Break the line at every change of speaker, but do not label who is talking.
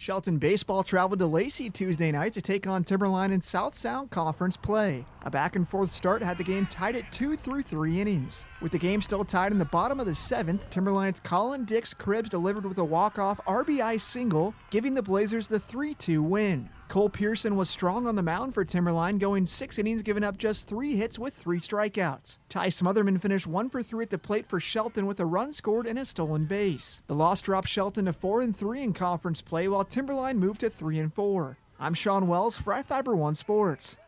Shelton baseball traveled to Lacey Tuesday night to take on Timberline in South Sound Conference play. A back and forth start had the game tied at two through three innings. With the game still tied in the bottom of the seventh, Timberline's Colin Dix Cribbs delivered with a walk-off RBI single, giving the Blazers the 3-2 win. Cole Pearson was strong on the mound for Timberline, going six innings, giving up just three hits with three strikeouts. Ty Smotherman finished one for three at the plate for Shelton with a run scored and a stolen base. The loss dropped Shelton to four and three in conference play, while Timberline moved to three and four. I'm Sean Wells for iFiber One Sports.